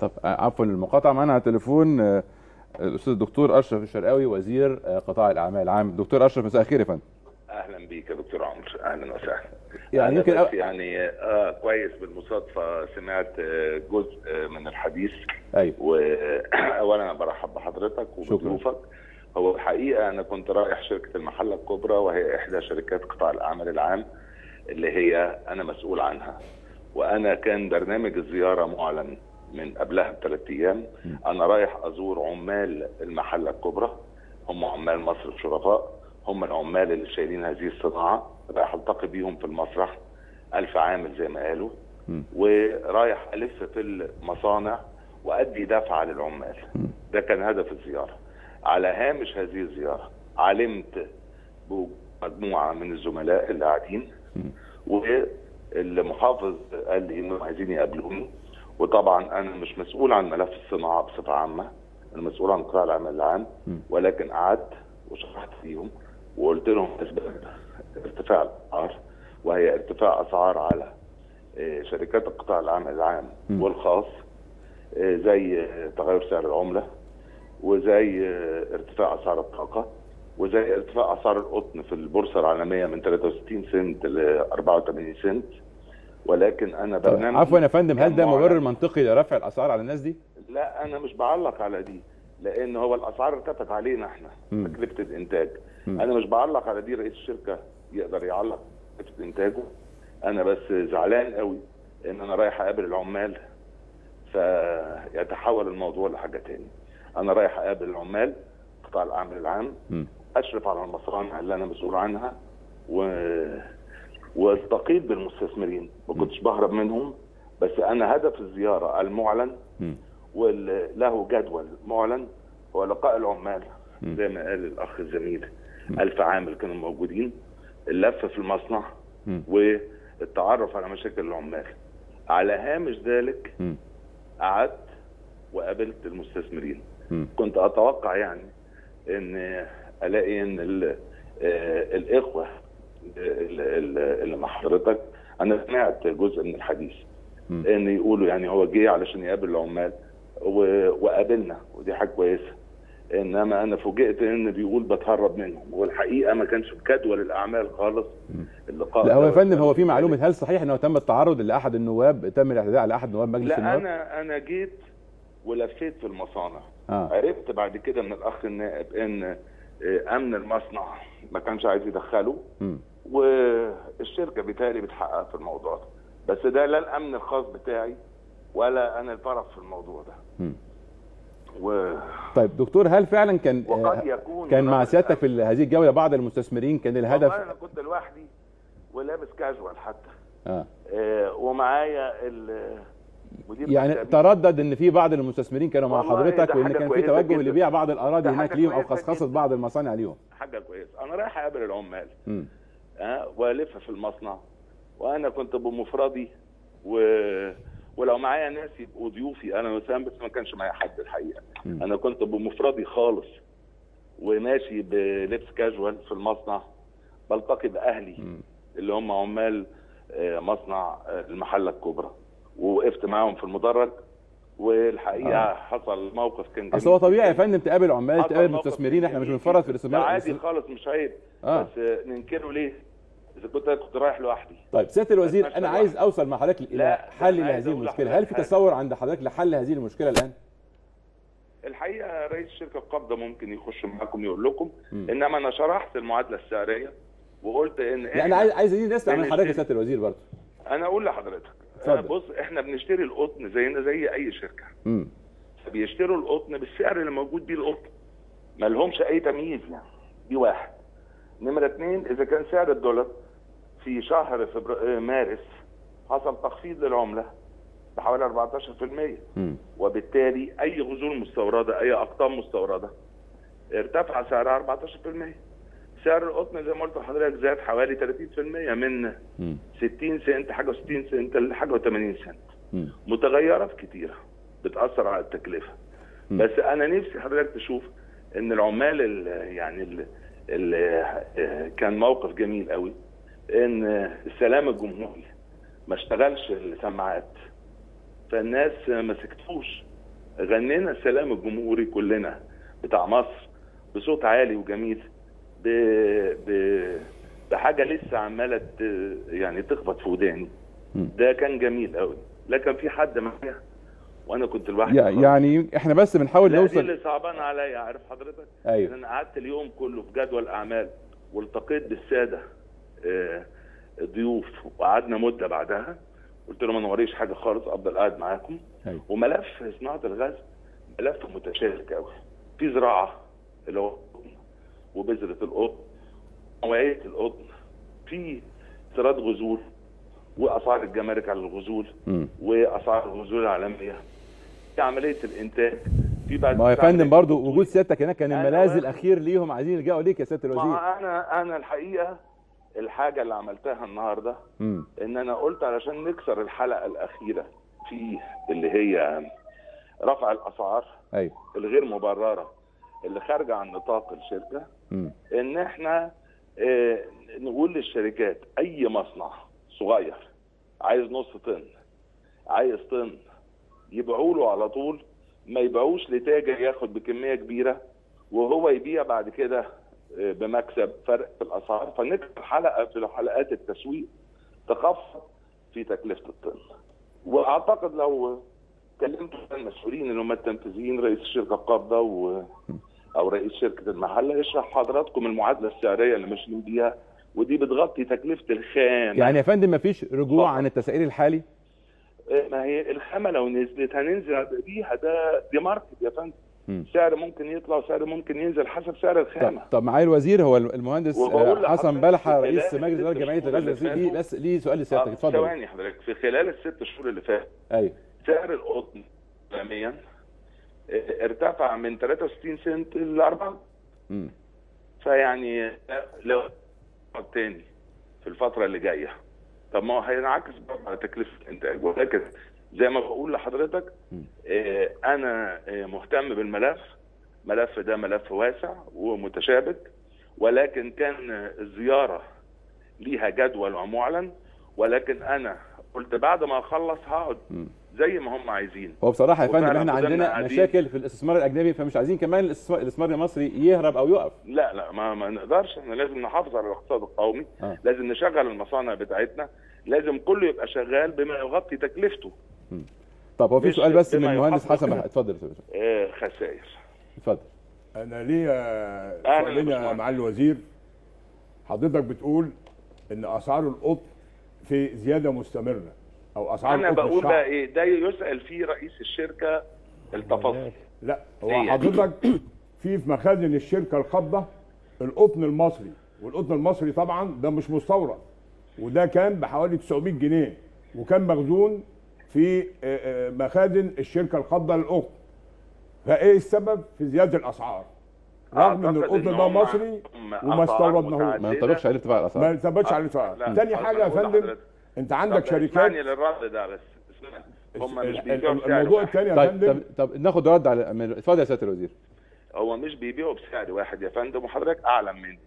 طب آه، عفوا المقاطعة معانا على التليفون آه، الأستاذ الدكتور أشرف الشرقاوي وزير آه، قطاع الأعمال. العام دكتور أشرف مساء الخير يا فندم. أهلا بيك يا دكتور عمرو. أهلا وسهلا. يعني يمكن أ- يعني آه كويس بالمصادفة. سمعت آه، جزء آه، من الحديث. أيوه. واولا أنا برحب بحضرتك. وبضيوفك هو الحقيقة أنا كنت رايح شركة المحلة الكبرى وهي إحدى شركات قطاع الأعمال العام اللي هي أنا مسؤول عنها. وأنا كان برنامج الزياره معلن. من قبلها بثلاث أيام. أنا رايح أزور عمال المحلة الكبرى. هم عمال مصر الشرفاء. هم العمال اللي شايلين هذه الصناعة. رايح ألتقي بيهم في المسرح. ألف عامل زي ما قالوا. ورايح ألف في المصانع وأدي دفعه للعمال. ده كان هدف الزيارة. على هامش هذه الزيارة علمت بمجموعه من الزملاء اللي قاعدين. والمحافظ قال لي إنهم عايزين يقابلوني. وطبعا أنا مش مسؤول عن ملف الصناعة بصفة عامة أنا مسؤول عن قطاع العمل العام ولكن قعدت وشرحت فيهم وقلت لهم أسباب ارتفاع الأسعار وهي ارتفاع أسعار على آه، شركات القطاع العام العام والخاص آه، زي آه، تغير سعر العملة وزي ارتفاع أسعار الطاقة وزي ارتفاع أسعار القطن في البورصة العالمية من 63 سنت ل 84 سنت. ولكن أنا طب برنامج عفوا يا فندم هل ده. مبرر منطقي لرفع الأسعار على الناس دي؟ لا أنا مش بعلق على دي لأن هو الأسعار ارتفعت علينا إحنا. تكلفه الإنتاج مم. أنا مش بعلق على دي رئيس الشركة يقدر يعلق تكلفه إنتاجه أنا بس زعلان قوي إن أنا رايح أقابل العمال فيتحول الموضوع لحاجة تاني أنا رايح أقابل العمال قطاع العمل العام مم. أشرف على المصانع اللي أنا مسؤول عنها و والتقيت بالمستثمرين ما كنتش بهرب منهم بس أنا هدف الزيارة المعلن. وله جدول معلن هو لقاء العمال. زي ما قال الأخ الزميل ألف عامل كانوا موجودين اللف في المصنع. والتعرف على مشاكل العمال على هامش ذلك. قعدت وقابلت المستثمرين. كنت أتوقع يعني إن ألاقي إن آه، الإخوة ال- ال- اللي مع حضرتك أنا سمعت جزء من الحديث مم. إن يقولوا يعني هو جه علشان يقابل العمال وقابلنا ودي حاجة كويسة إنما أنا فوجئت إن بيقول بتهرب منهم والحقيقة ما كانش في جدول الأعمال خالص اللقاء لا هو يا. فندم هو في معلومة هل صحيح إنه تم التعرض لأحد النواب تم الاعتداء على أحد نواب مجلس لا النواب؟ أنا أنا جيت ولفيت في المصانع آه عرفت بعد كده من الأخ النائب إن آه، أمن المصنع ما كانش عايز يدخله. والشركة بالتالي بتحقق في الموضوع ده بس ده لا الأمن الخاص بتاعي ولا أنا الطرف في الموضوع ده. و... طيب دكتور هل فعلا كان وقد آه، يكون كان مع سيادتك في هذه الجولة بعض المستثمرين كان الهدف أنا كنت لوحدي ولابس كاجوال حتى آه آه، ومعايا ال- مدير يعني مكتبي. تردد إن في بعض المستثمرين كانوا مع حضرتك وإن كان في توجه. لبيع بعض الأراضي هناك ليهم أو خصخصه. بعض المصانع ليهم حاجة كويسة أنا رايح أقابل العمال مم. ها والف في المصنع وأنا كنت بمفردي و... ولو معايا ناس يبقوا ضيوفي أنا وسام بس ما كانش معايا حد الحقيقة. أنا كنت بمفردي خالص وماشي بلبس كاجوال في المصنع بلتقي بأهلي. اللي هم عمال آه، مصنع آه، المحلة الكبرى ووقفت معاهم في المدرج والحقيقة آه. حصل موقف كان أصل هو جميل طبيعي يا. فندم تقابل عمال تقابل مستثمرين إحنا مش جميل بنفرط في. الاستثمار عادي خالص مش عيب آه. بس آه، ننكره ليه؟ إذا كنت كنت رايح لوحدي. طيب سيادة الوزير أنا لوحدي. عايز أوصل مع حضرتك إلى حل لهذه المشكلة. هل في تصور عند حضرتك لحل هذه المشكلة الآن؟ الحقيقة رئيس الشركة القابضه ممكن يخش معاكم يقول لكم مم. إنما أنا شرحت المعادلة السعرية وقلت إن لا أنا عايز عايز دي نسمع من حضرتك يا سيادة الوزير برضه. أنا أقول لحضرتك. أنا بص إحنا بنشتري القطن زينا زي أي شركة. امم فبيشتروا القطن بالسعر اللي موجود بيه القطن. ما لهمش أي تمييز يعني. دي واحد. نمرة اتنين إذا كان سعر الدولار في شهر فبراير مارس حصل تخفيض للعملة بحوالي 14% امم وبالتالي أي غزول مستوردة أي اقطام مستوردة ارتفع سعرها 14% سعر القطن زي ما قلت لحضرتك زاد حوالي 30% من امم 60 سنت حاجة و60 سنت لحاجة و80 سنت. امم متغيرات كتيرة بتأثر على التكلفة. مم. بس أنا نفسي حضرتك تشوف إن العمال ال يعني ال ال كان موقف جميل قوي. إن السلام الجمهوري ما اشتغلش السماعات. فالناس ما سكتوش. غنينا السلام الجمهوري كلنا بتاع مصر بصوت عالي وجميل ب... ب... بحاجة لسه عمالة يعني تخبط في وداني. ده كان جميل قوي لكن في حد معايا وأنا كنت لوحدي. يعني إحنا بس بنحاول لا دي نوصل اللي صعبان عليا عارف حضرتك؟ أيوه. إن أنا قعدت اليوم كله في جدول أعمال والتقيت بالسادة. آه، الضيوف وقعدنا مدة بعدها. قلت لهم أنا وريش حاجة خالص أفضل قاعد معاكم. أيوه. وملف صناعة الغاز ملف متشابك قوي في زراعة اللي هو وبذرة القطن نوعية القطن. في استيراد غزول وأسعار الجمارك على الغزول. وأسعار الغزول العالمية. في عملية الإنتاج. في بعد ما يا فندم التطوير. وجود سيادتك هناك كان الملاذ الأخير ليهم عايزين يلجأوا ليك يا سياده الوزير. ما أنا أنا الحقيقة الحاجة اللي عملتها النهارده إن أنا قلت علشان نكسر الحلقة الأخيرة في اللي هي رفع الأسعار أيوه. الغير مبررة اللي خارجة عن نطاق الشركة امم إن إحنا آه، نقول للشركات أي مصنع صغير عايز نص طن عايز طن يبيعوا له على طول ما يبيعوش لتاجر ياخد بكمية كبيرة وهو يبيع بعد كده بمكسب فرق في الأسعار فنكسر حلقة في حلقات التسويق تخفض في تكلفة الطن وأعتقد لو كلمتوا المسؤولين اللي هم التنفيذيين رئيس الشركة القابضة و أو رئيس شركة المحلة يشرح حضراتكم المعادلة السعرية اللي ماشيين بيها ودي بتغطي تكلفة الخام يعني يا فندم ما فيش رجوع اتفضل. عن التسعير الحالي ما هي الخامة لو نزلت هننزل بيها ده دي ماركت يا فندم. سعر ممكن يطلع وسعر ممكن ينزل حسب سعر طب, الخامة. طب معالي الوزير هو المهندس آه، حسن بلحة رئيس مجلس إدارة جمعية الغاز ليه ليه سؤال لسيادتك؟ آه، اتفضل. ثواني حضرتك. في خلال الست شهور اللي فاتت أيوه. سعر القطن عالميا آه، ارتفع من 63 سنت ل 4 امم فيعني لو تاني في الفترة اللي جاية. طب ما هو هينعكس برضه على تكلفة الإنتاج. ولكن زي ما بقول لحضرتك آه، أنا آه، مهتم بالملف. ملف ده ملف واسع ومتشابك ولكن كان الزيارة ليها جدول ومعلن ولكن أنا قلت بعد ما أخلص هقعد. زي ما هم عايزين. هو بصراحة يا فندم إحنا عندنا. مشاكل في الاستثمار الأجنبي فمش عايزين كمان الاستثمار الاستثمار المصري يهرب أو يقف. لا لا ما, ما نقدرش. إحنا لازم نحافظ على الاقتصاد القومي. آه. لازم نشغل المصانع بتاعتنا. لازم كله يبقى شغال بما يغطي تكلفته. طب هو في سؤال بس من المهندس حسن اتفضل يا أستاذ آه خسائر. اتفضل. أنا ليا سؤالين يا. معالي الوزير. حضرتك بتقول إن أسعار القطن في زيادة مستمرة أو أسعار أنا القطن بقول. بقى إيه ده يسأل فيه رئيس الشركة التفاصيل. لا هو. حضرتك في في مخازن الشركة القابضه القطن المصري. والقطن المصري طبعا ده مش مستورد. وده كان بحوالي 900 جنيه. وكان مخزون في آه، آه، مخازن الشركة القابضه للقطن فإيه السبب في زيادة الأسعار رغم إن القطن ده مصري وما استوردناهوش. ما ينطبقش عليه ارتفاع ما الاسعار يثبتش على الفعل لا، تاني حاجة يا فندم. أنت عندك طب شركات اسمعني للرد ده بس اسمعني. هم مش بيبيعوا الموضوع واحد. الثاني يا فندم طب, طب ناخد رد على من- اتفضل يا سيادة الوزير هو مش بيبيعوا بسعر واحد يا فندم وحضرتك أعلم مني.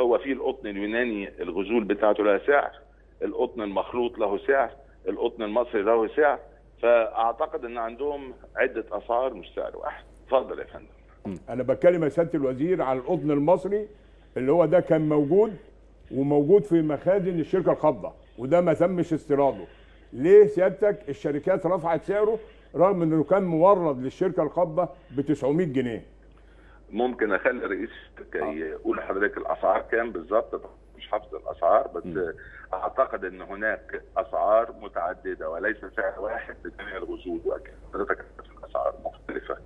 هو في القطن اليوناني الغزول بتاعته لها سعر القطن المخلوط له سعر القطن المصري له سعر فأعتقد إن عندهم عدة اسعار مش سعر واحد. اتفضل يا فندم. أنا بتكلم يا سيادة الوزير على القطن المصري اللي هو ده كان موجود وموجود في مخازن الشركة القابضه وده ما تمش استيراده. ليه سيادتك؟ الشركات رفعت سعره رغم إنه كان مورد للشركة القابضه ب 900 جنيه. ممكن أخلي رئيس الشركة يقول لحضرتك الأسعار كام بالظبط؟ مش حافظ الأسعار بس أعتقد إن هناك أسعار متعددة وليس سعر واحد لجميع الغزول واكيد حضرتك الاسعار مختلفة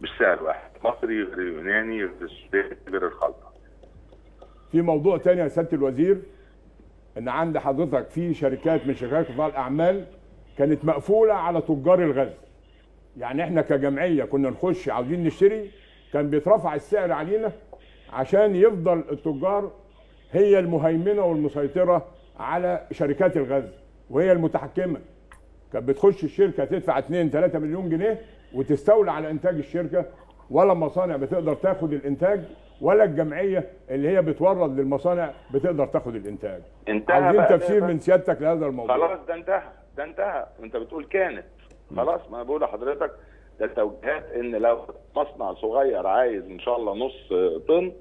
مش سعر واحد مصري غير يوناني غير السوداني غير الخلطة. في موضوع تاني يا سيادة الوزير إن عند حضرتك في شركات من شركات قطاع الأعمال كانت مقفولة على تجار الغاز. يعني إحنا كجمعية كنا نخش عاوزين نشتري كان بيترفع السعر علينا عشان يفضل التجار هي المهيمنة والمسيطرة على شركات الغاز وهي المتحكمة. كانت بتخش الشركة تدفع 2 3 مليون جنيه وتستولي على إنتاج الشركة ولا المصانع بتقدر تاخد الإنتاج ولا الجمعية اللي هي بتورد للمصانع بتقدر تاخد الإنتاج. انتهى ده تفسير. من سيادتك لهذا الموضوع. خلاص ده انتهى ده انتهى. انت بتقول كانت. خلاص ما بقول لحضرتك ده توجيهات إن لو مصنع صغير عايز إن شاء الله نص طن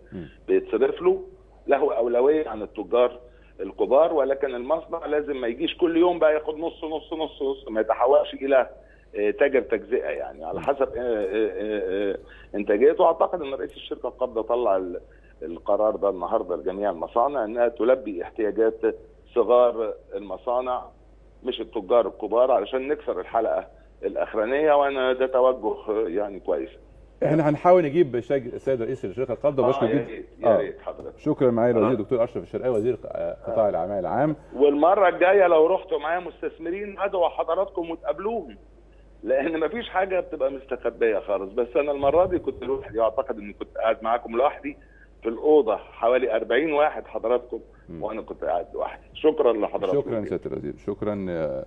بيتصرف له له أولوية عن التجار الكبار ولكن المصنع لازم ما يجيش كل يوم بقى ياخد نص نص نص نص ما يتحولش إلى آه، تاجر تجزئة يعني. على حسب آه، آه، إنتاجيته. أعتقد إن رئيس الشركة القابضه طلع ال- القرار ده النهارده لجميع المصانع إنها تلبي احتياجات صغار المصانع مش التجار الكبار علشان نكسر الحلقة الأخرانية وأنا ده توجه يعني كويس. إحنا هنحاول نجيب السيد رئيس الشركة القابضة آه يا ريت يا آه. ريت حضرتك. شكرا معالي الوزير آه. دكتور أشرف الشرقاوي وزير آه، قطاع الأعمال العام. والمرة الجاية لو رحتوا معايا مستثمرين ادعوا حضراتكم وتقابلوهم. لأن مفيش حاجة بتبقى مستخبية خالص. بس أنا المرة دي كنت لوحدي اعتقد إني كنت قاعد معاكم لوحدي في الأوضة حوالي 40 واحد حضراتكم وأنا كنت قاعد لوحدي. شكرا لحضراتكم. شكرا سيادة الوزير. شكرا آه،